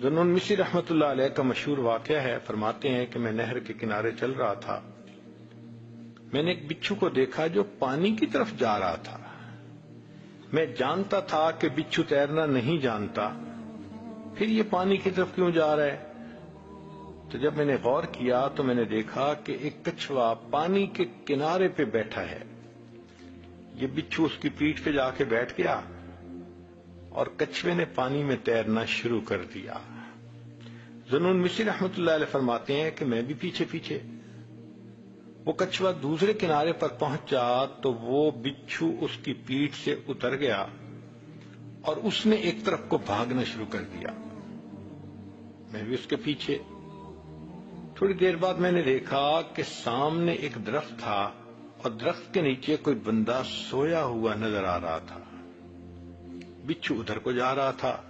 زنون مصری رحمت اللہ علیہ کا مشہور واقعہ ہے، فرماتے ہیں کہ میں نہر کے کنارے چل رہا تھا۔ میں نے ایک بچھو کو دیکھا جو پانی کی طرف جا رہا تھا۔ میں جانتا تھا کہ بچھو تیرنا نہیں جانتا۔ پھر یہ پانی کی طرف کیوں جا رہا ہے؟ تو جب میں نے غور کیا تو میں نے دیکھا کہ ایک کچھوا پانی کے کنارے پہ بیٹھا ہے۔ یہ بچھو اس کی پیٹ پہ جا کے بیٹھ گیا۔ اور کچھوے نے پانی میں تیرنا شروع کر دیا۔ زنون مصری رحمت اللہ علیہ فرماتے ہیں کہ میں بھی پیچھے پیچھے وہ کچھوا دوسرے کنارے پر پہنچا تو وہ بچھو اس کی پیٹ سے اتر گیا اور اس نے ایک طرف کو بھاگنا شروع کر دیا۔ میں بھی اس کے پیچھے۔ تھوڑی دیر بعد میں نے دیکھا کہ سامنے ایک درخت تھا اور درخت کے نیچے کوئی بندہ سویا ہوا نظر آ رہا تھا۔ بچھو ادھر کو جا رہا تھا۔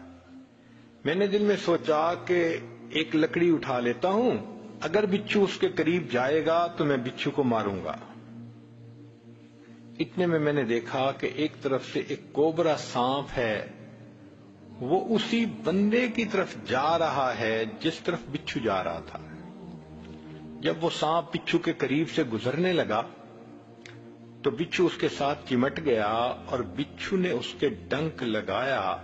میں نے دل میں سوچا کہ ایک لکڑی اٹھا لیتا ہوں۔ اگر بچھو اس کے قریب جائے گا تو میں بچھو کو ماروں گا۔ اتنے میں میں نے دیکھا کہ ایک طرف سے ایک کوبرا سانپ ہے۔ وہ اسی بندے کی طرف جا رہا ہے جس طرف بچھو جا رہا تھا۔ جب وہ سانپ بچھو کے قریب سے گزرنے لگا تو بچھو اس کے ساتھ چمٹ گیا اور بچھو نے اس کے ڈنک لگایا۔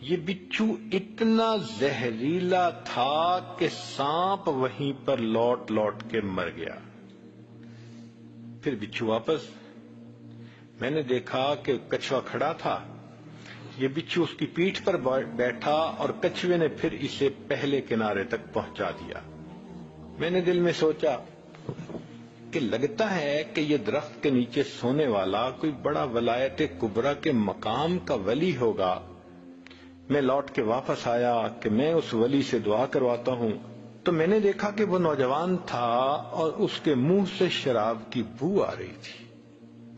یہ بچھو اتنا زہریلا تھا کہ سانپ وہیں پر لوٹ لوٹ کے مر گیا۔ پھر بچھو واپس۔ میں نے دیکھا کہ کچھوا کھڑا تھا۔ یہ بچھو اس کی پیٹھ پر بیٹھا اور کچھوے نے پھر اسے پہلے کنارے تک پہنچا دیا۔ میں نے دل میں سوچا کہ لگتا ہے کہ یہ درخت کے نیچے سونے والا کوئی بڑا ولایت کبرا کے مقام کا ولی ہوگا۔ میں لوٹ کے واپس آیا کہ میں اس ولی سے دعا کرواتا ہوں۔ تو میں نے دیکھا کہ وہ نوجوان تھا اور اس کے منہ سے شراب کی بو آ رہی تھی۔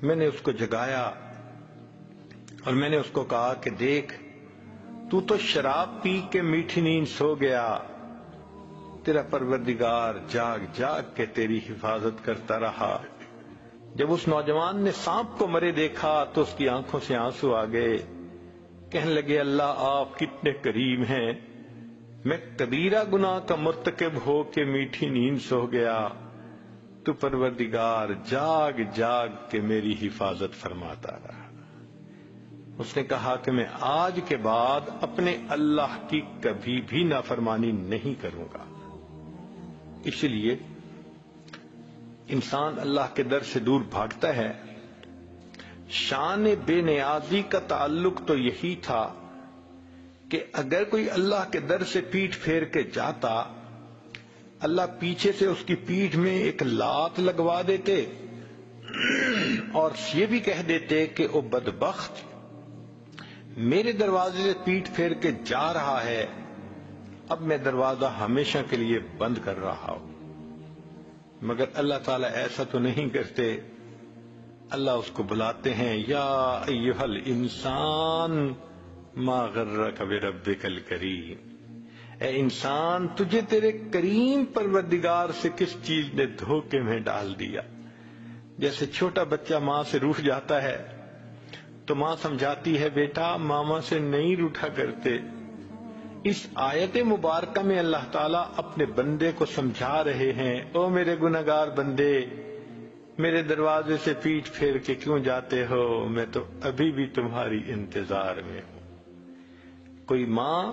میں نے اس کو جگایا اور میں نے اس کو کہا کہ دیکھ، تو تو شراب پی کے میٹھی نیند سو گیا۔ تیرا پروردگار جاگ جاگ کے تیری حفاظت کرتا رہا۔ جب اس نوجوان نے سانپ کو مرے دیکھا تو اس کی آنکھوں سے آنسو آ گئے۔ کہنے لگے، اللہ آپ کتنے کریم ہیں۔ میں کبیرہ گناہ کا مرتکب ہو کے میٹھی نیند سو گیا۔ تو پروردگار جاگ جاگ کے میری حفاظت فرماتا رہا۔ اس نے کہا کہ میں آج کے بعد اپنے اللہ کی کبھی بھی نافرمانی نہیں کروں گا۔ اس لیے انسان اللہ کے در سے دور بھاگتا ہے۔ شان بے نیازی کا تعلق تو یہی تھا کہ اگر کوئی اللہ کے در سے پیٹ پھیر کے جاتا، اللہ پیچھے سے اس کی پیٹھ میں ایک لات لگوا دیتے اور یہ بھی کہہ دیتے کہ وہ بدبخت میرے دروازے سے پیٹ پھیر کے جا رہا ہے۔ اب میں دروازہ ہمیشہ کے لیے بند کر رہا ہوں۔ مگر اللہ تعالیٰ ایسا تو نہیں کرتے۔ اللہ اس کو بلاتے ہیں، یا ایوہ الانسان ما غرک بربک الکریم۔ اے انسان، تجھے تیرے کریم پروردگار سے کس چیز نے دھوکے میں ڈال دیا؟ جیسے چھوٹا بچہ ماں سے روٹ جاتا ہے، تو ماں سمجھاتی ہے، بیٹا، ماما سے نہیں روٹا کرتے۔ اس آیت مبارکہ میں اللہ تعالیٰ اپنے بندے کو سمجھا رہے ہیں۔ او میرے گناگار بندے، میرے دروازے سے پیٹ پھیر کے کیوں جاتے ہو؟ میں تو ابھی بھی تمہاری انتظار میں ہوں۔ کوئی ماں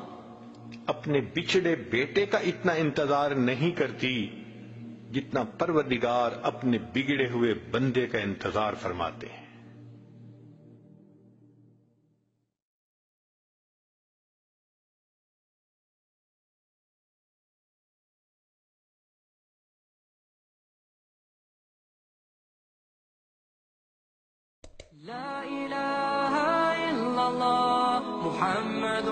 اپنے بچھڑے بیٹے کا اتنا انتظار نہیں کرتی جتنا پروردگار اپنے بگڑے ہوئے بندے کا انتظار فرماتے ہیں۔ لا إله إلا الله محمد